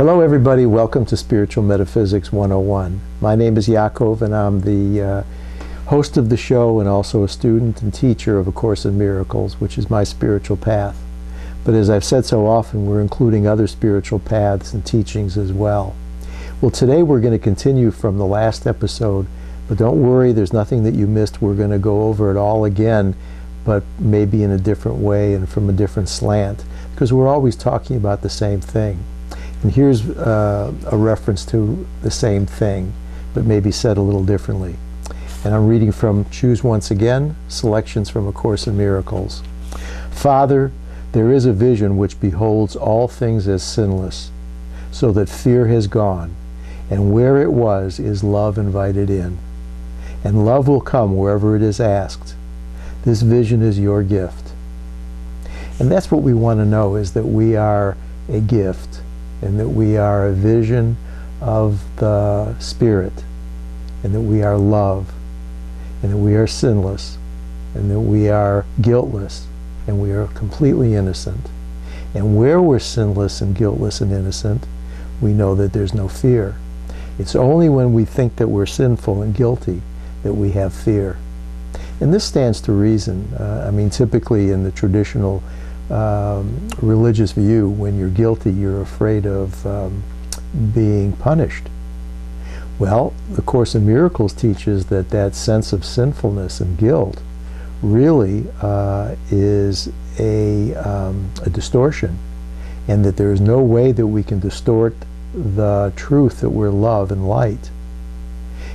Hello, everybody. Welcome to Spiritual Metaphysics 101. My name is Yaakov, and I'm the uh, host of the show and also a student and teacher of A Course in Miracles, which is my spiritual path. But as I've said so often, we're including other spiritual paths and teachings as well. Well, today we're going to continue from the last episode, but don't worry, there's nothing that you missed. We're going to go over it all again, but maybe in a different way and from a different slant, because we're always talking about the same thing. And here's uh, a reference to the same thing, but maybe said a little differently. And I'm reading from Choose Once Again, selections from A Course in Miracles. Father, there is a vision which beholds all things as sinless, so that fear has gone, and where it was is love invited in. And love will come wherever it is asked. This vision is your gift. And that's what we want to know, is that we are a gift and that we are a vision of the Spirit, and that we are love, and that we are sinless, and that we are guiltless, and we are completely innocent. And where we're sinless and guiltless and innocent, we know that there's no fear. It's only when we think that we're sinful and guilty that we have fear. And this stands to reason. Uh, I mean, typically in the traditional um, religious view, when you're guilty, you're afraid of um, being punished. Well, the Course in Miracles teaches that that sense of sinfulness and guilt really uh, is a, um, a distortion, and that there is no way that we can distort the truth that we're love and light.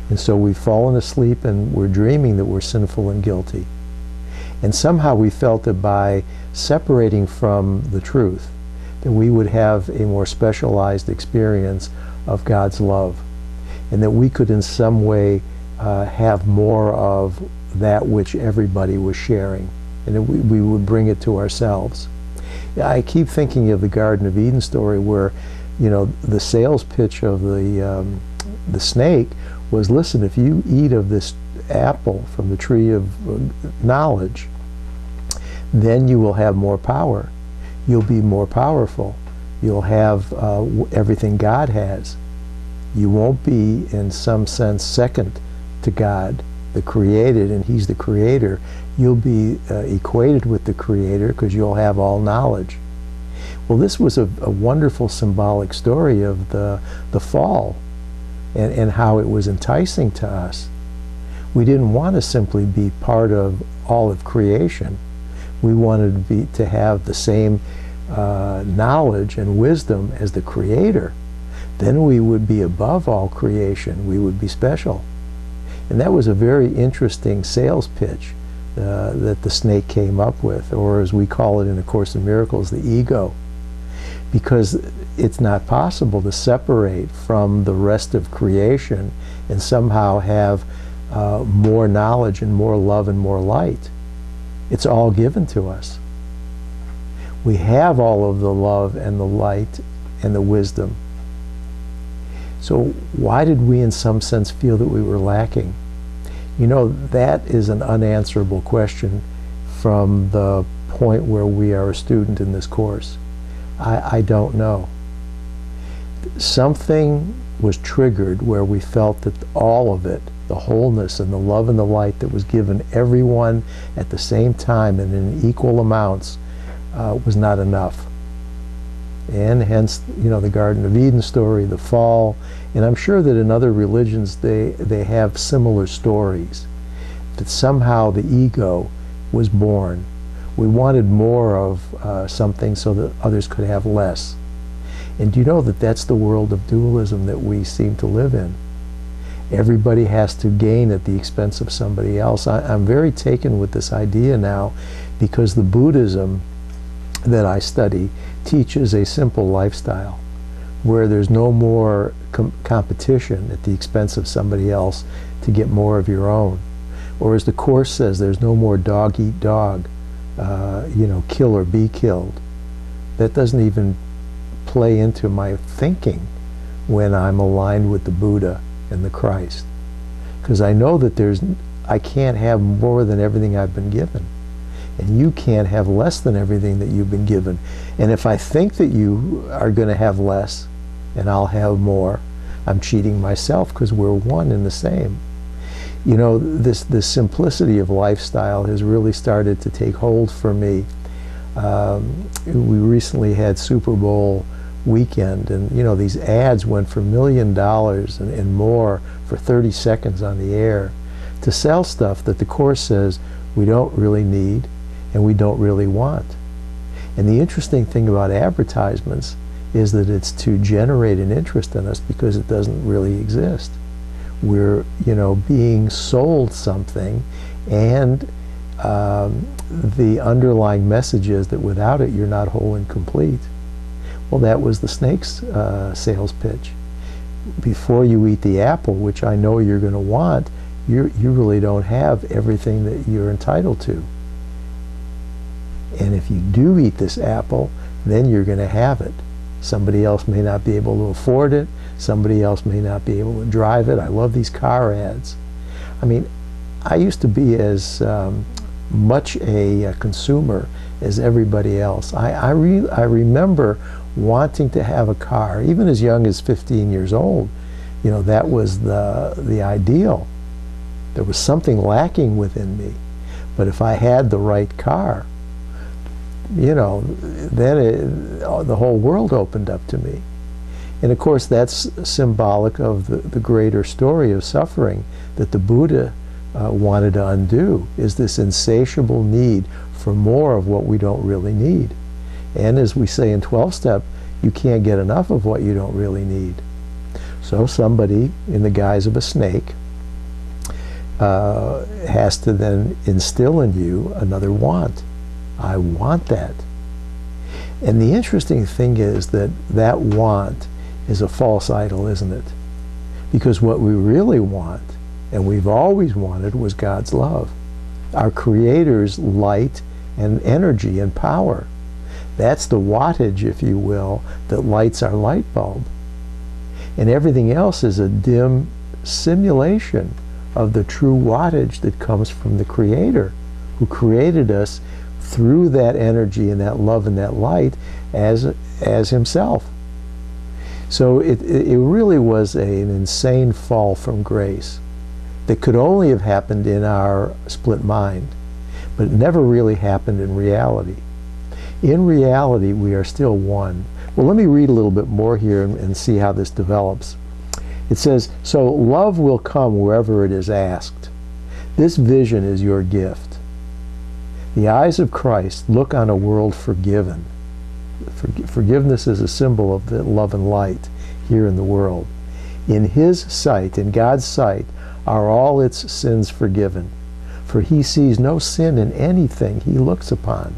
And so we've fallen asleep and we're dreaming that we're sinful and guilty. And somehow we felt that by separating from the truth, that we would have a more specialized experience of God's love. And that we could in some way uh, have more of that which everybody was sharing. And that we, we would bring it to ourselves. I keep thinking of the Garden of Eden story where, you know, the sales pitch of the, um, the snake was, listen, if you eat of this apple from the tree of uh, knowledge, then you will have more power. You'll be more powerful. You'll have uh, everything God has. You won't be, in some sense, second to God, the created, and He's the creator. You'll be uh, equated with the creator because you'll have all knowledge. Well, this was a, a, wonderful symbolic story of the, the fall and, and how it was enticing to us. We didn't want to simply be part of all of creation we wanted to, be, to have the same uh, knowledge and wisdom as the Creator, then we would be above all creation. We would be special. And that was a very interesting sales pitch uh, that the snake came up with, or as we call it in A Course in Miracles, the ego. Because it's not possible to separate from the rest of creation and somehow have uh, more knowledge and more love and more light. It's all given to us. We have all of the love and the light and the wisdom. So why did we in some sense feel that we were lacking? You know, that is an unanswerable question from the point where we are a student in this course. I, I don't know. Something was triggered where we felt that all of it the wholeness and the love and the light that was given everyone at the same time and in equal amounts uh, was not enough. And hence, you know, the Garden of Eden story, the fall, and I'm sure that in other religions they, they have similar stories. That somehow the ego was born. We wanted more of uh, something so that others could have less. And do you know that that's the world of dualism that we seem to live in? Everybody has to gain at the expense of somebody else. I, am very taken with this idea now because the Buddhism that I study teaches a simple lifestyle where there's no more com competition at the expense of somebody else to get more of your own. Or as the Course says, there's no more dog eat dog, uh, you know, kill or be killed. That doesn't even play into my thinking when I'm aligned with the Buddha and the Christ. Because I know that there's, I can't have more than everything I've been given. And you can't have less than everything that you've been given. And if I think that you are going to have less, and I'll have more. I'm cheating myself because we're one and the same. You know, this, this simplicity of lifestyle has really started to take hold for me. Um, we recently had Super Bowl weekend, and you know, these ads went for million dollars and, and more for 30 seconds on the air to sell stuff that the Course says we don't really need and we don't really want. And the interesting thing about advertisements is that it's to generate an interest in us because it doesn't really exist. We're, you know, being sold something and um, the underlying message is that without it you're not whole and complete. That was the snake's uh, sales pitch. Before you eat the apple, which I know you're going to want, you you really don't have everything that you're entitled to. And if you do eat this apple, then you're going to have it. Somebody else may not be able to afford it. Somebody else may not be able to drive it. I love these car ads. I mean, I used to be as um, much a, a, consumer as everybody else. I, I, re I remember wanting to have a car, even as young as 15 years old. You know, that was the, the ideal. There was something lacking within me. But if I had the right car, you know, then it, the whole world opened up to me. And of course, that's symbolic of the, the greater story of suffering that the Buddha uh, wanted to undo, is this insatiable need for more of what we don't really need. And as we say in 12-step, you can't get enough of what you don't really need. So somebody, in the guise of a snake, uh, has to then instill in you another want. I want that. And the interesting thing is that that want is a false idol, isn't it? Because what we really want, and we've always wanted, was God's love. Our Creator's light and energy and power. That's the wattage, if you will, that lights our light bulb. And everything else is a dim simulation of the true wattage that comes from the Creator who created us through that energy and that love and that light as, as himself. So it, it really was a, an insane fall from grace that could only have happened in our split mind, but it never really happened in reality. In reality, we are still one. Well, let me read a little bit more here and, and see how this develops. It says, So love will come wherever it is asked. This vision is your gift. The eyes of Christ look on a world forgiven. forgiveness is a symbol of the love and light here in the world. In His sight, in God's sight, are all its sins forgiven. For He sees no sin in anything He looks upon.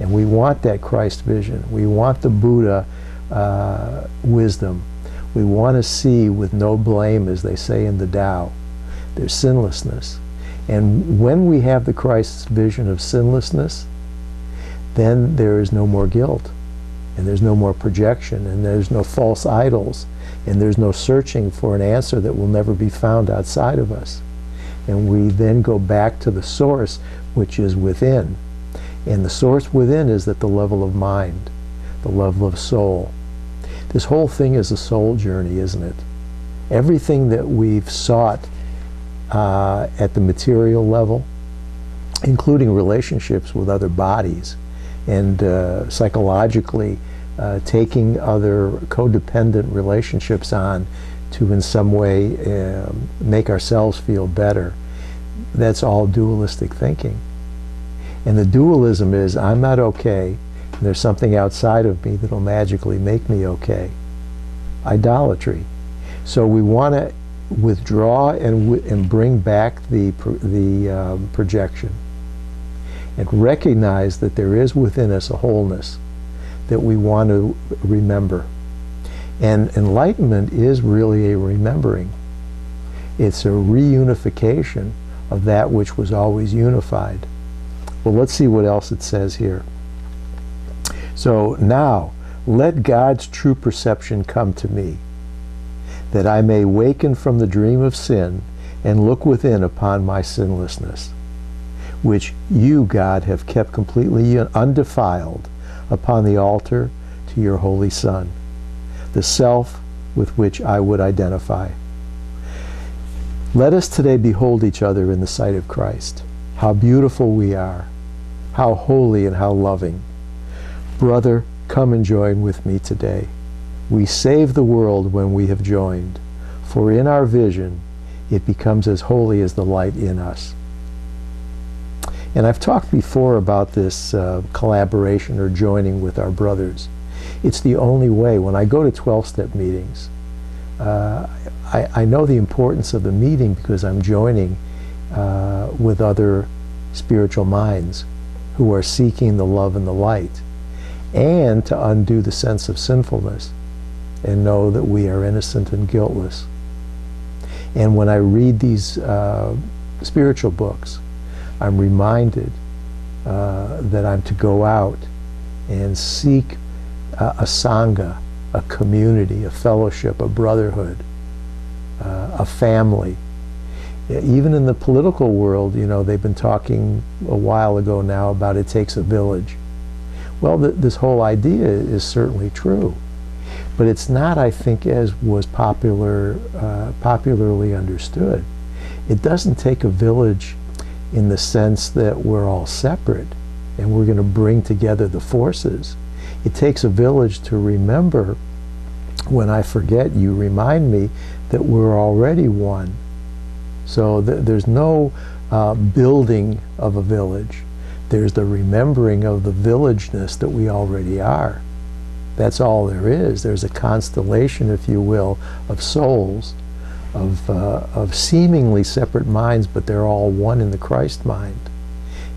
And we want that Christ vision. We want the Buddha uh, wisdom. We want to see with no blame, as they say in the Tao. their sinlessness. And when we have the Christ's vision of sinlessness, then there is no more guilt, and there's no more projection, and there's no false idols, and there's no searching for an answer that will never be found outside of us. And we then go back to the source, which is within. And the source within is at the level of mind, the level of soul. This whole thing is a soul journey, isn't it? Everything that we've sought uh, at the material level, including relationships with other bodies, and uh, psychologically uh, taking other codependent relationships on to in some way um, make ourselves feel better. That's all dualistic thinking. And the dualism is I'm not okay, and there's something outside of me that'll magically make me okay. Idolatry. So we want to withdraw and, and bring back the, the um, projection and recognize that there is within us a wholeness that we want to remember. And enlightenment is really a remembering. It's a reunification of that which was always unified. Well, let's see what else it says here. So now, let God's true perception come to me that I may waken from the dream of sin and look within upon my sinlessness, which you, God, have kept completely undefiled upon the altar to your Holy Son. the self with which I would identify. Let us today behold each other in the sight of Christ. How beautiful we are, how holy and how loving. Brother, come and join with me today. We save the world when we have joined, for in our vision it becomes as holy as the light in us. And I've talked before about this uh, collaboration or joining with our brothers. It's the only way. When I go to 12 step meetings, uh, I, I, know the importance of the meeting because I'm joining uh, with other spiritual minds who are seeking the love and the light and to undo the sense of sinfulness and know that we are innocent and guiltless. And when I read these uh, spiritual books, I'm reminded uh, that I'm to go out and seek a sangha, a community, a fellowship, a brotherhood, uh, a family. Even in the political world, you know, they've been talking a while ago now about it takes a village. Well, th this whole idea is certainly true, but it's not, I think, as was popular, uh, popularly understood. It doesn't take a village in the sense that we're all separate and we're going to bring together the forces. It takes a village to remember when I forget, you remind me that we're already one. So th there's no uh, building of a village. There's the remembering of the villageness that we already are. That's all there is. There's a constellation, if you will, of souls of, uh, of seemingly separate minds, but they're all one in the Christ mind.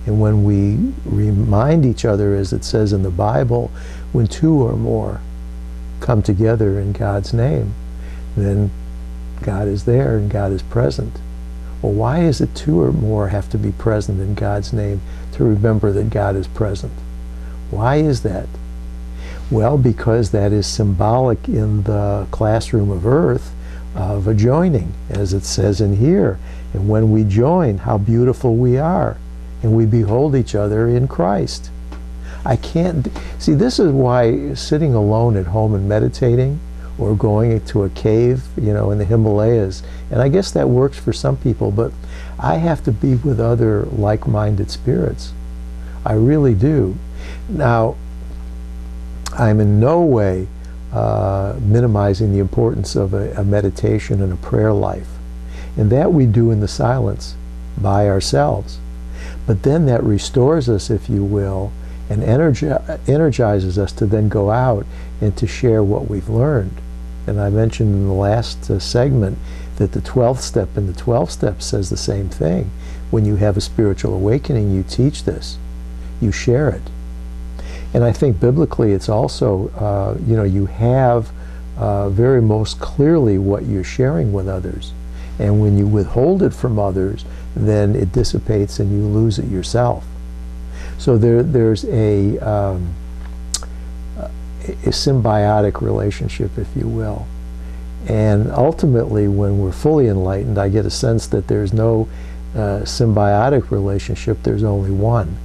And when we remind each other, as it says in the Bible, when two or more come together in God's name, then God is there and God is present. Well, why is it two or more have to be present in God's name to remember that God is present? Why is that? Well, because that is symbolic in the classroom of earth of a joining, as it says in here. And when we join, how beautiful we are. And we behold each other in Christ. I can't, see, this is why sitting alone at home and meditating or going to a cave, you know, in the Himalayas, and I guess that works for some people, but I have to be with other like minded spirits. I really do. Now, I'm in no way uh, minimizing the importance of a, a, meditation and a prayer life. And that we do in the silence by ourselves. But then that restores us, if you will, and energi energizes us to then go out and to share what we've learned. And I mentioned in the last uh, segment that the 12th step in the 12 steps says the same thing. When you have a spiritual awakening, you teach this, you share it. And I think biblically it's also, uh, you know, you have uh, very most clearly what you're sharing with others. And when you withhold it from others, then it dissipates and you lose it yourself. So there, there's a, um, a symbiotic relationship, if you will. And ultimately, when we're fully enlightened, I get a sense that there's no uh, symbiotic relationship, there's only one.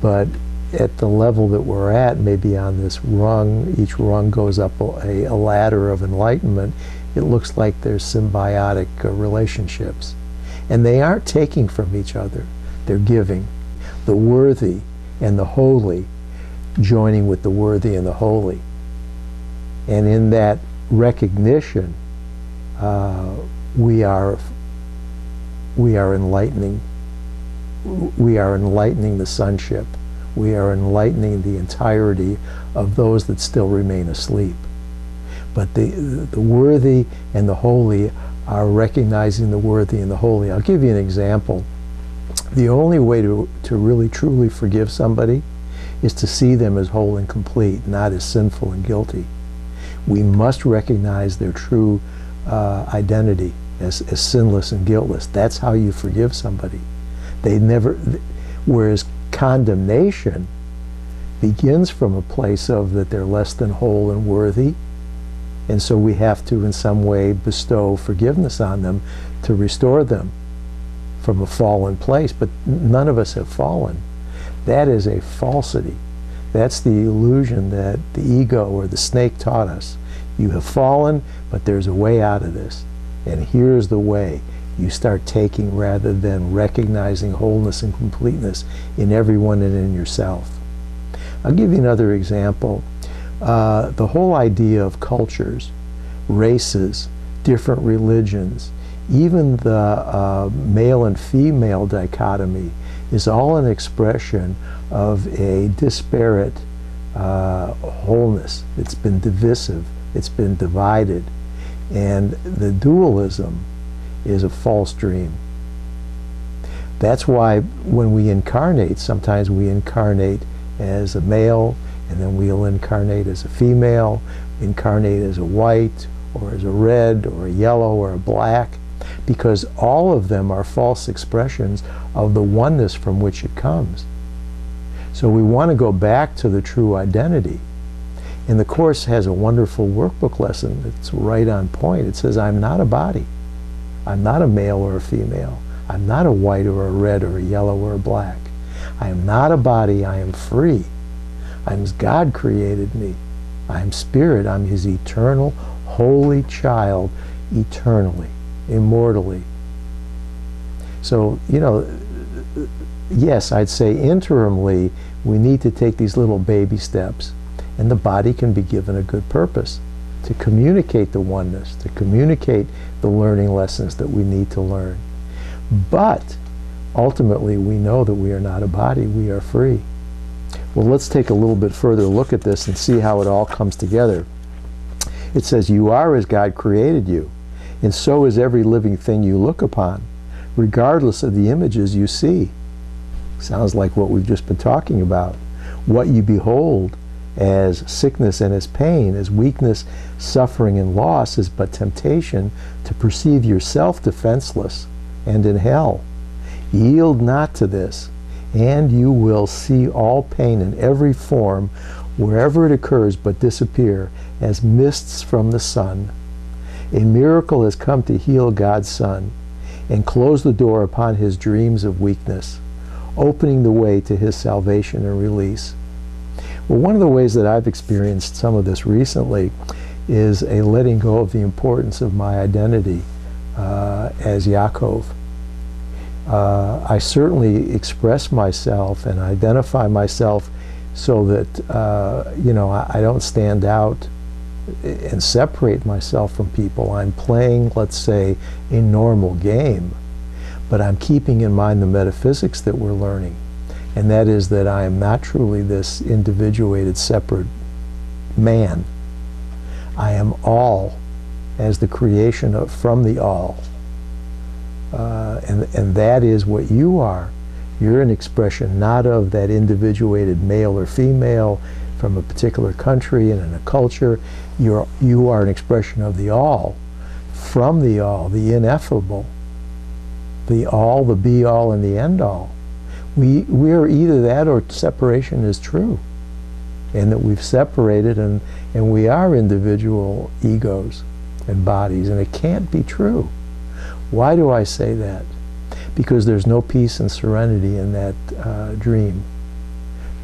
But at the level that we're at, maybe on this rung, each rung goes up a, a ladder of enlightenment, it looks like there's symbiotic uh, relationships. And they aren't taking from each other, they're giving. The worthy and the holy joining with the worthy and the holy. And in that recognition, uh, we are we are enlightening we are enlightening the sonship we are enlightening the entirety of those that still remain asleep. But the, the worthy and the holy are recognizing the worthy and the holy. I'll give you an example. The only way to, to really truly forgive somebody is to see them as whole and complete, not as sinful and guilty. We must recognize their true uh, identity as, as sinless and guiltless. That's how you forgive somebody. They never, whereas condemnation begins from a place of that they're less than whole and worthy. And so we have to, in some way, bestow forgiveness on them to restore them from a fallen place. But none of us have fallen. That is a falsity. That's the illusion that the ego or the snake taught us. You have fallen, but there's a way out of this. And here's the way. You start taking rather than recognizing wholeness and completeness in everyone and in yourself. I'll give you another example. Uh, the whole idea of cultures, races, different religions, even the uh, male and female dichotomy is all an expression of a disparate uh, wholeness. It's been divisive, it's been divided, and the dualism is a false dream. That's why when we incarnate, sometimes we incarnate as a male, and then we'll incarnate as a female, incarnate as a white, or as a red, or a yellow, or a black, because all of them are false expressions of the oneness from which it comes. So we want to go back to the true identity. And the Course has a wonderful workbook lesson that's right on point. It says, I'm not a body. I'm not a male or a female. I'm not a white or a red or a yellow or a black. I am not a body. I am free. I'm as God created me. I am spirit. I'm his eternal, holy child, eternally, immortally. So, you know, yes, I'd say interimly, we need to take these little baby steps, and the body can be given a good purpose to communicate the oneness, to communicate the learning lessons that we need to learn. But ultimately, we know that we are not a body, we are free. Well, let's take a little bit further look at this and see how it all comes together. It says, You are as God created you, and so is every living thing you look upon, regardless of the images you see. Sounds like what we've just been talking about. What you behold as sickness and as pain, as weakness, suffering, and loss is but temptation to perceive yourself defenseless and in hell. Yield not to this, and you will see all pain in every form, wherever it occurs, but disappear as mists from the sun. A miracle has come to heal God's Son and close the door upon his dreams of weakness, opening the way to his salvation and release. Well, one of the ways that I've experienced some of this recently is a letting go of the importance of my identity uh, as Yaakov. Uh, I certainly express myself and identify myself so that, uh, you know, I, I don't stand out and separate myself from people. I'm playing, let's say, a normal game, but I'm keeping in mind the metaphysics that we're learning and that is that I am not truly this individuated, separate man. I am all as the creation of, from the all. Uh, and, and that is what you are. You're an expression not of that individuated male or female from a particular country and in a culture. You're, you are an expression of the all, from the all, the ineffable, the all, the be all, and the end all we, we are either that or separation is true. And that we've separated and, and we are individual egos and bodies, and it can't be true. Why do I say that? Because there's no peace and serenity in that uh, dream.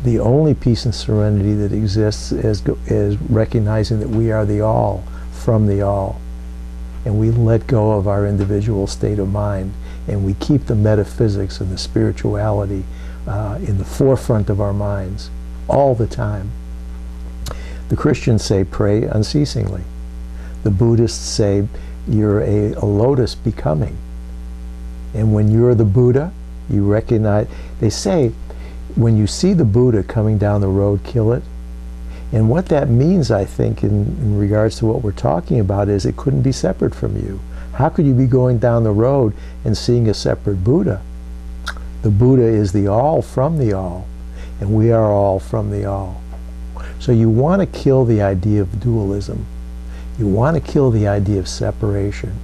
The only peace and serenity that exists is, is recognizing that we are the all from the all. And we let go of our individual state of mind and we keep the metaphysics and the spirituality uh, in the forefront of our minds all the time. The Christians say pray unceasingly. The Buddhists say you're a, a lotus becoming. And when you're the Buddha, you recognize, they say, when you see the Buddha coming down the road, kill it. And what that means, I think, in, in regards to what we're talking about, is it couldn't be separate from you. How could you be going down the road and seeing a separate Buddha? The Buddha is the all from the all, and we are all from the all. So you want to kill the idea of dualism. You want to kill the idea of separation.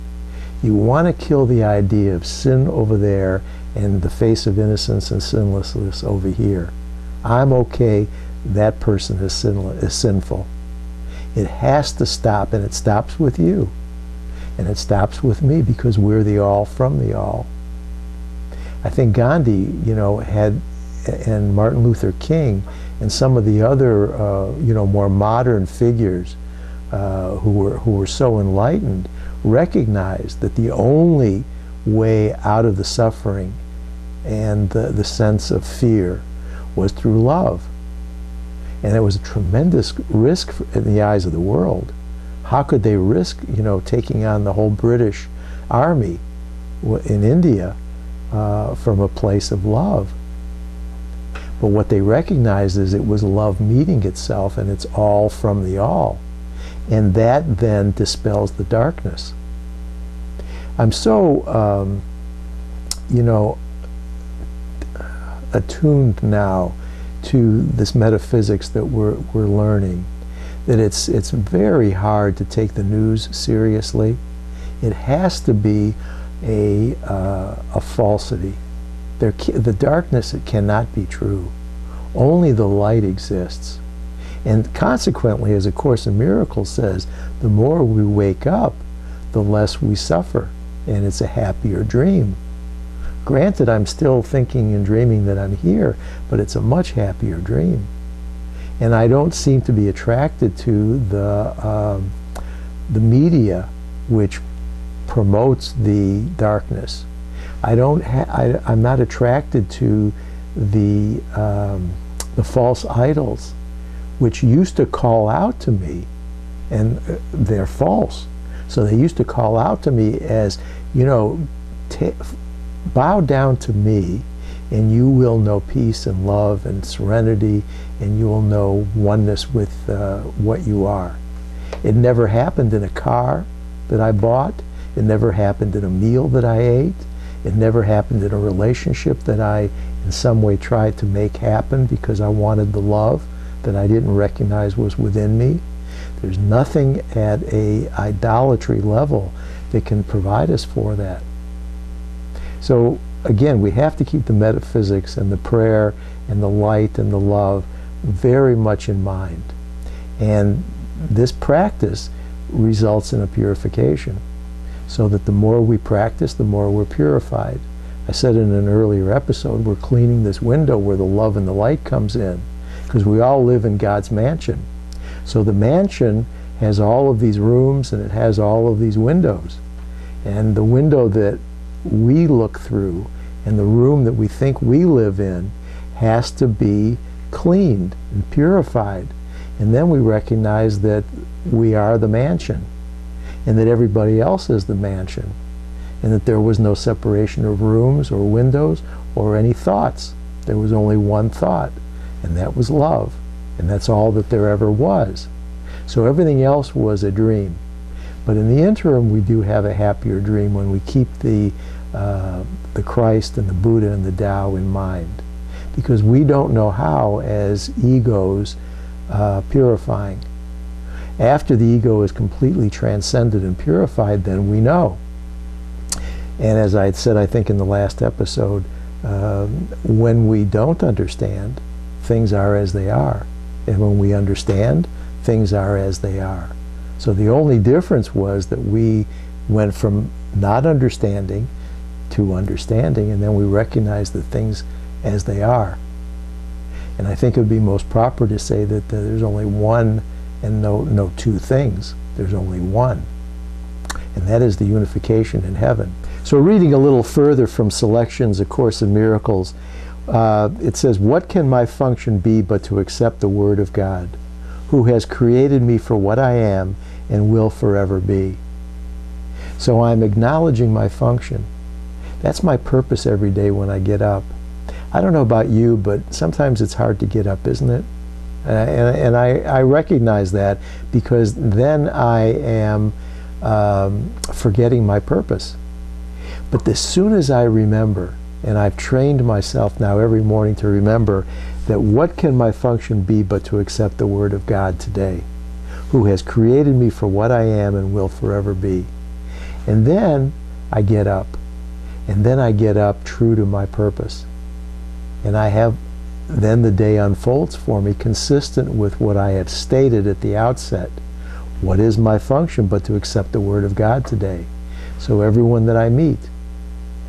You want to kill the idea of sin over there and the face of innocence and sinlessness over here. I'm okay, that person is, sinless, is sinful. It has to stop, and it stops with you. And it stops with me because we're the all from the all. I think Gandhi, you know, had, and Martin Luther King, and some of the other, uh, you know, more modern figures uh, who were who were so enlightened recognized that the only way out of the suffering and the, the sense of fear was through love. And it was a tremendous risk in the eyes of the world. How could they risk, you know, taking on the whole British army in India uh, from a place of love? But what they recognized is it was love meeting itself, and it's all from the all. And that then dispels the darkness. I'm so, um, you know, attuned now to this metaphysics that we're, we're learning that it's, it's very hard to take the news seriously. It has to be a, uh, a falsity. There, the darkness, it cannot be true. Only the light exists. And consequently, as A Course in Miracles says, the more we wake up, the less we suffer. And it's a happier dream. Granted, I'm still thinking and dreaming that I'm here, but it's a much happier dream. And I don't seem to be attracted to the, um, the media which promotes the darkness. I don't I, am not attracted to the, um, the false idols which used to call out to me, and uh, they're false. So they used to call out to me as, you know, bow down to me, and you will know peace and love and serenity, and you will know oneness with uh, what you are. It never happened in a car that I bought. It never happened in a meal that I ate. It never happened in a relationship that I in some way tried to make happen because I wanted the love that I didn't recognize was within me. There's nothing at a idolatry level that can provide us for that. So again, we have to keep the metaphysics and the prayer and the light and the love very much in mind. And this practice results in a purification. So that the more we practice, the more we're purified. I said in an earlier episode, we're cleaning this window where the love and the light comes in. Because we all live in God's mansion. So the mansion has all of these rooms and it has all of these windows. And the window that we look through and the room that we think we live in has to be cleaned and purified. And then we recognize that we are the mansion and that everybody else is the mansion and that there was no separation of rooms or windows or any thoughts. There was only one thought, and that was love. And that's all that there ever was. So everything else was a dream. But in the interim, we do have a happier dream when we keep the, uh, the Christ and the Buddha and the Tao in mind. Because we don't know how, as egos, uh, purifying. After the ego is completely transcended and purified, then we know. And as I had said, I think in the last episode, um, when we don't understand, things are as they are. And when we understand, things are as they are. So the only difference was that we went from not understanding to understanding, and then we recognize the things as they are. And I think it would be most proper to say that there's only one and no, no two things. There's only one. And that is the unification in heaven. So reading a little further from Selections, A Course in Miracles, uh, it says, What can my function be but to accept the Word of God? who has created me for what I am and will forever be. So I'm acknowledging my function. That's my purpose every day when I get up. I don't know about you, but sometimes it's hard to get up, isn't it? And, and, I, I, recognize that because then I am um, forgetting my purpose. But as soon as I remember, and I've trained myself now every morning to remember that what can my function be but to accept the Word of God today, who has created me for what I am and will forever be. And then I get up. And then I get up true to my purpose. And I have, then the day unfolds for me consistent with what I had stated at the outset. What is my function but to accept the Word of God today? So everyone that I meet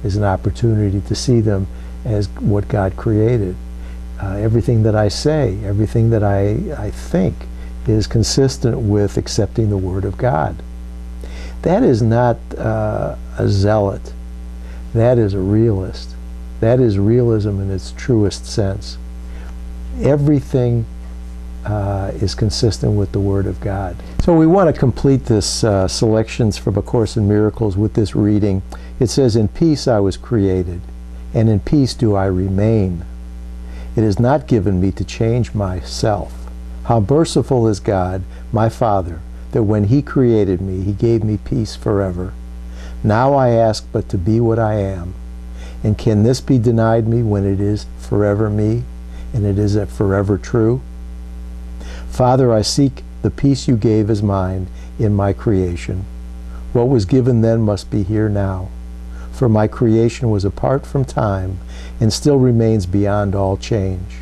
is an opportunity to see them as what God created uh, everything that I say, everything that I, I think is consistent with accepting the Word of God. That is not uh, a zealot. That is a realist. That is realism in its truest sense. Everything uh, is consistent with the Word of God. So we want to complete this uh, selections from A Course in Miracles with this reading. It says, In peace I was created, and in peace do I remain. It is not given me to change myself. How merciful is God, my Father, that when He created me, He gave me peace forever. Now I ask but to be what I am. And can this be denied me when it is forever me, and it is forever true? Father, I seek the peace you gave as mine in my creation. What was given then must be here now. For my creation was apart from time and still remains beyond all change.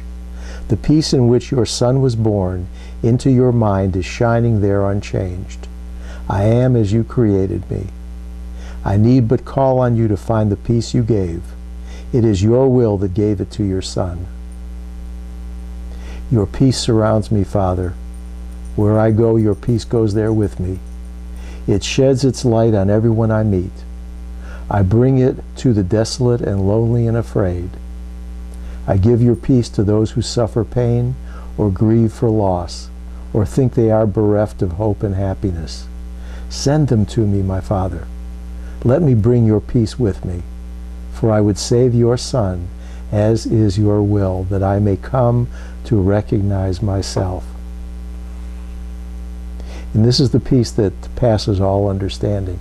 The peace in which your Son was born into your mind is shining there unchanged. I am as you created me. I need but call on you to find the peace you gave. It is your will that gave it to your Son. Your peace surrounds me, Father. Where I go, your peace goes there with me. It sheds its light on everyone I meet. I bring it to the desolate and lonely and afraid. I give your peace to those who suffer pain or grieve for loss or think they are bereft of hope and happiness. Send them to me, my Father. Let me bring your peace with me, for I would save your Son, as is your will, that I may come to recognize myself. And this is the peace that passes all understanding.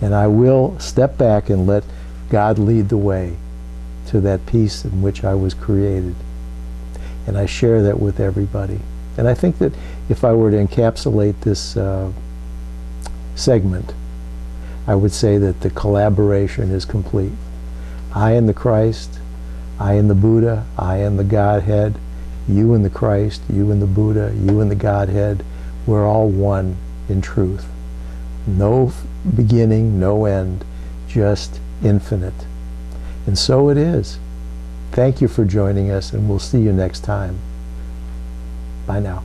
And I will step back and let God lead the way to that peace in which I was created. And I share that with everybody. And I think that if I were to encapsulate this uh, segment, I would say that the collaboration is complete. I and the Christ, I and the Buddha, I and the Godhead, you and the Christ, you and the Buddha, you and the Godhead, we're all one in truth. No beginning, no end, just infinite. And so it is. Thank you for joining us, and we'll see you next time. Bye now.